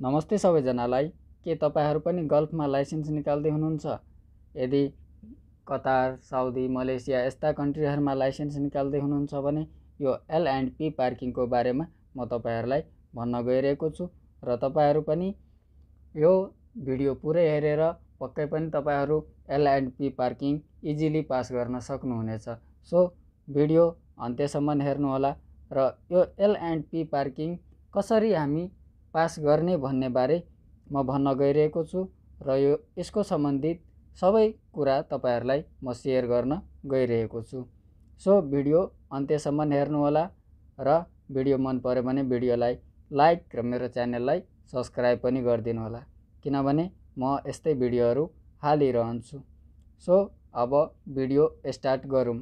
नमस्ते सबैजनालाई। के तपाईँहरू पनि गल्फमा लाइसेन्स निकाल्दै हुनुहुन्छ? यदि कतार साउदी मलेसिया यस्ता कन्ट्रीहरूमा लाइसेन्स निकाल्दै हुनुहुन्छ भने यो एल एन्ड पी पार्किङको बारेमा म तपाईँहरूलाई भन्न गइरहेको छु र तपाईँहरू पनि यो भिडियो पुरै हेरेर पक्कै पनि तपाईँहरू L and P parking easily pass गर्न सक्नुहुनेछ। सो भिडियो अन्त्यसम्म हेर्नुहोला र यो एल एन्ड पी पार्किङ कसरी हामी पास गर्ने भन्ने बारे म भन्न गइरहेको छु र यो यसको सम्बन्धित सबै कुरा तपाईँहरूलाई म सेयर गर्न गइरहेको छु। सो भिडियो अन्त्यसम्म हेर्नुहोला र भिडियो मन पऱ्यो भने भिडियोलाई लाइक र मेरो च्यानललाई सब्सक्राइब पनि गरिदिनु होला किनभने म यस्तै भिडियोहरू हालिरहन्छु। सो अब भिडियो स्टार्ट गरौँ।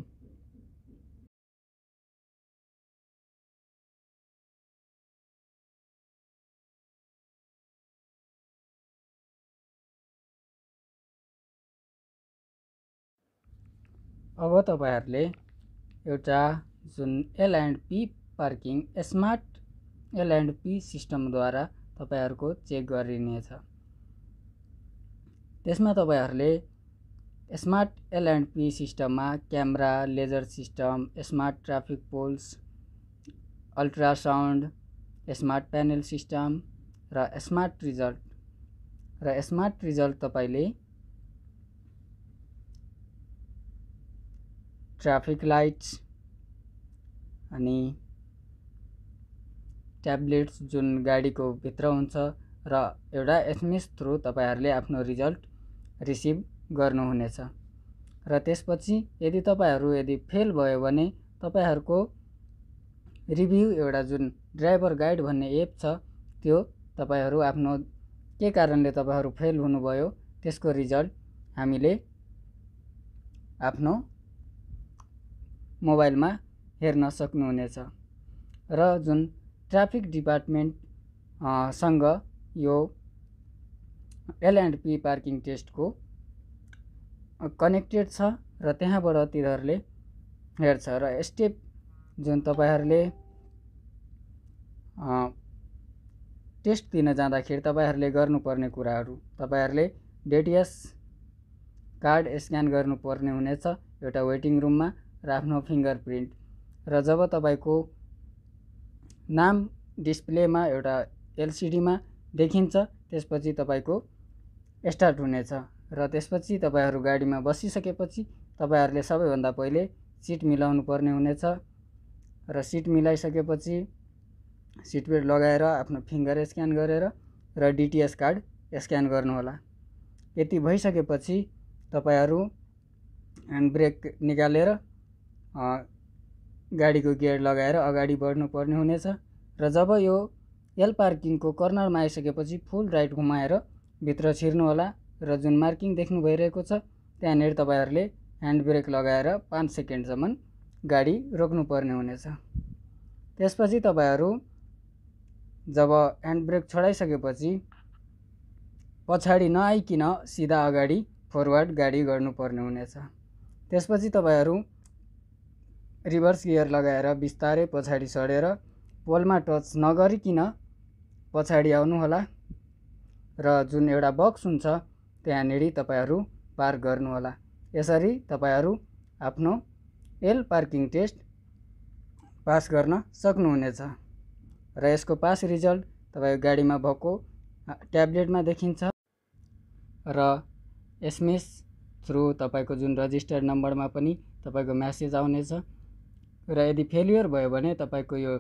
अब तपाईँहरूले एउटा जुन L and P parking smart L and P सिस्टमद्वारा तपाईँहरूको चेक गरिनेछ। त्यसमा तपाईँहरूले स्मार्ट एल एन्ड पी सिस्टममा camera laser system smart traffic poles ultrasound smart panel system र स्मार्ट रिजल्ट। र स्मार्ट रिजल्ट तपाईँले ट्राफिक लाइट्स अनि ट्याब्लेट्स जुन गाडीको भित्र हुन्छ र एउटा एसएमएस थ्रु तपाईँहरूले आफ्नो रिजल्ट रिसिभ गर्नुहुनेछ। र त्यसपछि यदि तपाईँहरू यदि फेल भयो भने तपाईँहरूको रिभ्यू एउटा जुन ड्राइभर गाइड भन्ने एप छ त्यो तपाईँहरू आफ्नो के कारणले तपाईँहरू फेल हुनुभयो त्यसको रिजल्ट हामीले आफ्नो मोबाइलमा हेर्न सक्नुहुनेछ। र जुन ट्राफिक डिपार्टमेन्ट सँग यो एल एन्ड पी पार्किङ टेस्टको कनेक्टेड छ र त्यहाँबाट तिनीहरूले हेर्छ र स्टेप जुन तपाईँहरूले टेस्ट दिन जाँदाखेरि तपाईँहरूले गर्नुपर्ने कुराहरू तपाईँहरूले डेटिएस कार्ड स्क्यान गर्नुपर्ने हुनेछ एउटा वेटिङ रुममा। र आफ्नो फिङ्गर प्रिन्ट र जब तपाईँको नाम डिस्प्लेमा एउटा एलसिडीमा देखिन्छ त्यसपछि तपाईँको स्टार्ट हुनेछ। र त्यसपछि तपाईँहरू गाडीमा बसिसकेपछि तपाईँहरूले सबैभन्दा पहिले सिट मिलाउनु पर्ने हुनेछ। र सिट मिलाइसकेपछि सिट बेल्ट लगाएर आफ्नो फिङ्गर स्क्यान गरेर र डिटिएस कार्ड स्क्यान गर्नुहोला। यति भइसकेपछि तपाईँहरू ह्यान्ड ब्रेक निकालेर गाडीको गियर लगाएर अगाडि बढ्नुपर्ने हुनेछ र जब यो एल पार्किङको कर्नरमा आइसकेपछि फुल राइट घुमाएर भित्र छिर्नुहोला र जुन मार्किङ देख्नु भइरहेको छ त्यहाँनिर तपाईँहरूले ह्यान्ड ब्रेक लगाएर पाँच सेकेन्डसम्म गाडी रोक्नुपर्ने हुनेछ। त्यसपछि तपाईँहरू जब ह्यान्ड ब्रेक छोडाइसकेपछि पछाडि नआइकन सिधा अगाडि फरवर्ड गाडी गर्नुपर्ने हुनेछ। त्यसपछि तपाईँहरू रिभर्स गियर लगाएर बिस्तारै पछाडि सरेर पोलमा टच नगरिकन पछाडि आउनुहोला। र जुन एउटा बक्स हुन्छ त्यहाँनिर तपाईँहरू पार्क गर्नुहोला। यसरी तपाईँहरू आफ्नो एल पार्किङ टेस्ट पास गर्न सक्नुहुनेछ। र यसको पास रिजल्ट तपाईँको गाडीमा भएको ट्याब्लेटमा देखिन्छ। र एसएमएस थ्रु तपाईँको जुन रजिस्टर्ड नम्बरमा पनि तपाईँको म्यासेज आउनेछ। र यदि फेलियर भयो भने तपाईँको यो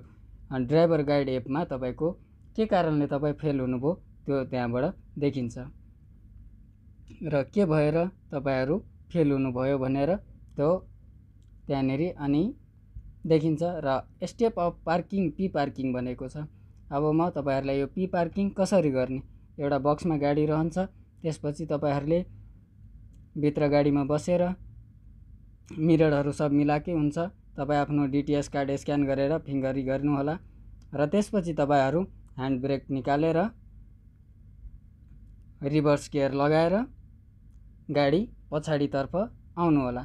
ड्राइभर गाइड एपमा तपाईँको के कारणले तपाईँ फेल हुनुभयो त्यो त्यहाँबाट देखिन्छ। र के भएर तपाईँहरू फेल हुनुभयो भनेर त्यो त्यहाँनिर अनि देखिन्छ र step of parking P parking भनेको छ। अब म तपाईँहरूलाई यो पी पार्किङ कसरी गर्ने एउटा बक्समा गाडी रहन्छ त्यसपछि तपाईँहरूले भित्र गाडीमा बसेर मिररहरू सब मिलाएकै हुन्छ। तपाईँ आफ्नो डिटिएस कार्ड स्क्यान गरेर फिङ्गरी गर्नुहोला र त्यसपछि तपाईँहरू ह्यान्ड ब्रेक निकालेर रिभर्स गियर लगाएर गाडी पछाडितर्फ आउनुहोला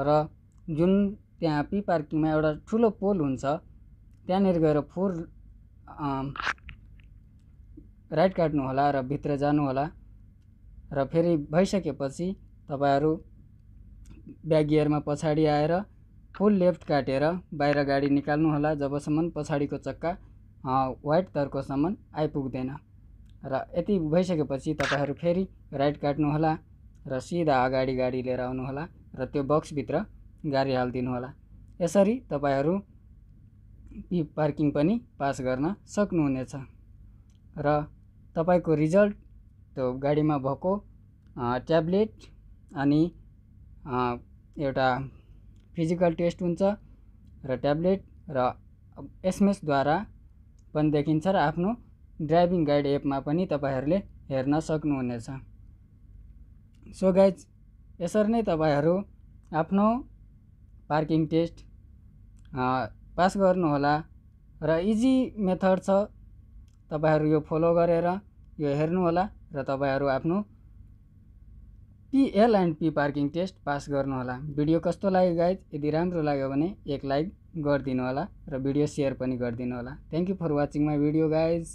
र जुन त्यहाँ पी पार्किङमा एउटा ठुलो पोल हुन्छ त्यहाँनिर गएर फोर राइट काट्नुहोला र भित्र जानुहोला र फेरि भइसकेपछि तपाईँहरू ब्याक गियरमा पछाडि आएर फुल लेफ्ट काटेर बाहिर गाडी निकाल्नुहोला जबसम्म पछाडिको चक्का वाइट तर्कोसम्म आइपुग्दैन। र यति भइसकेपछि तपाईँहरू फेरि राइट काट्नुहोला र सिधा अगाडि गाडी लिएर आउनुहोला र त्यो बक्सभित्र गाडी हालिदिनुहोला यसरी तपाईँहरू पी पार्किङ पनि पास गर्न सक्नुहुनेछ। र तपाईँको रिजल्ट त्यो गाडीमा भएको ट्याब्लेट अनि एउटा फिजिकल टेस्ट हुन्छ र ट्याब्लेट र एसएमएसद्वारा पनि देखिन्छ र आफ्नो ड्राइभिङ गाइड एपमा पनि तपाईँहरूले हेर्न सक्नुहुनेछ। सो गाइज यसरी नै तपाईँहरू आफ्नो पार्किङ टेस्ट पास गर्नुहोला र इजी मेथड छ। तपाईँहरू यो फलो गरेर यो हेर्नुहोला र तपाईँहरू आफ्नो PL and P parking test pass गर्नुहोला भिडियो कस्तो लाग्यो गाइज यदि राम्रो लाग्यो भने एक लाइक गरिदिनु होला र भिडियो सेयर पनि गरिदिनु होला। Thank you for watching my video guys